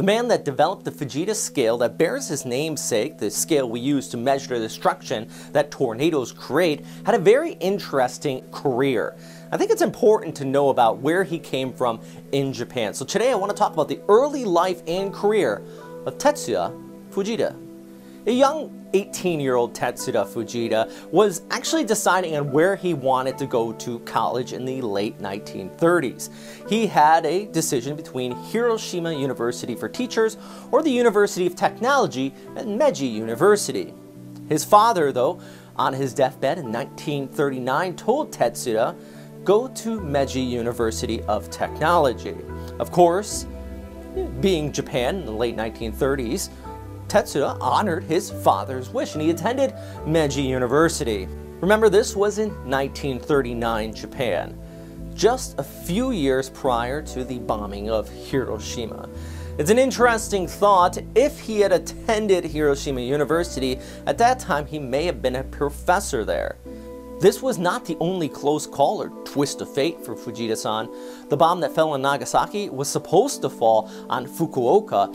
The man that developed the Fujita scale that bears his namesake, the scale we use to measure the destruction that tornadoes create, had a very interesting career. I think it's important to know about where he came from in Japan. So today I want to talk about the early life and career of Tetsuya Fujita. A young 18-year-old Tetsuya Fujita was actually deciding on where he wanted to go to college in the late 1930s. He had a decision between Hiroshima University for Teachers or the University of Technology at Meiji University. His father, though, on his deathbed in 1939 told Tetsuya, go to Meiji University of Technology. Of course, being Japan in the late 1930s, Tetsuya honored his father's wish and he attended Meiji University. Remember, this was in 1939 Japan, just a few years prior to the bombing of Hiroshima. It's an interesting thought. If he had attended Hiroshima University, at that time he may have been a professor there. This was not the only close call or twist of fate for Fujita-san. The bomb that fell on Nagasaki was supposed to fall on Fukuoka.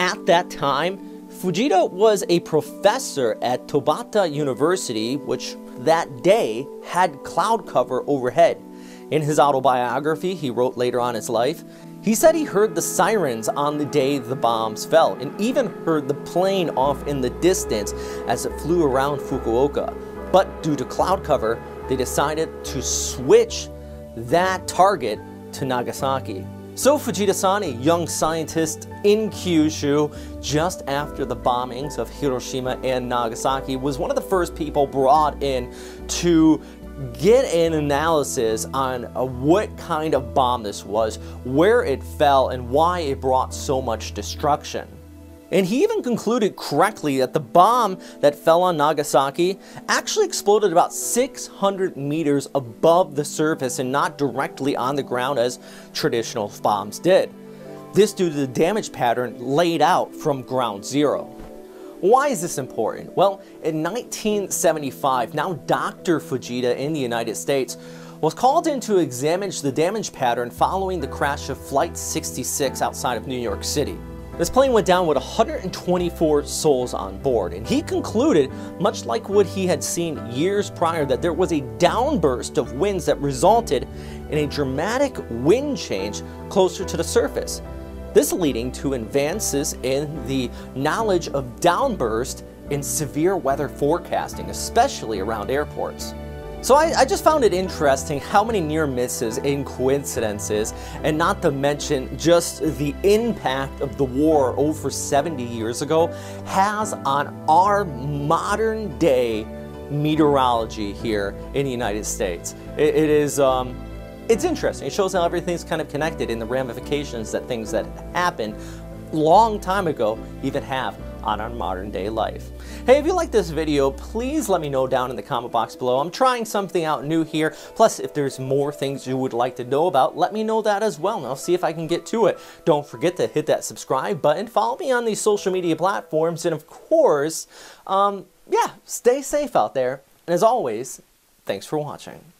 At that time, Fujita was a professor at Tobata University, which that day had cloud cover overhead. In his autobiography he wrote later on his life, he said he heard the sirens on the day the bombs fell and even heard the plane off in the distance as it flew around Fukuoka. But due to cloud cover, they decided to switch that target to Nagasaki. So Fujita-san, young scientist in Kyushu just after the bombings of Hiroshima and Nagasaki, was one of the first people brought in to get an analysis on uh, what kind of bomb this was, where it fell, and why it brought so much destruction. And he even concluded correctly that the bomb that fell on Nagasaki actually exploded about 600 meters above the surface and not directly on the ground as traditional bombs did. This due to the damage pattern laid out from ground zero. Why is this important? Well, in 1975, now Dr. Fujita in the United States was called in to examine the damage pattern following the crash of Flight 66 outside of New York City. This plane went down with 124 souls on board, and he concluded, much like what he had seen years prior, that there was a downburst of winds that resulted in a dramatic wind change closer to the surface. This leading to advances in the knowledge of downburst in severe weather forecasting, especially around airports. So I, I, just found it interesting how many near misses and coincidences, and not to mention just the impact of the war over 70 years ago, has on our modern day meteorology here in the United States. it, it is, um, it's interesting. It shows how everything's kind of connected in the ramifications that things that happened long time ago even have on our modern day life. Hey, if you like this video, please let me know down in the comment box below. I'm trying something out new here. Plus, if there's more things you would like to know about, let me know that as well, and I'll see if I can get to it. Don't forget to hit that subscribe button, follow me on these social media platforms, and of course, um, yeah, stay safe out there. And as always, thanks for watching.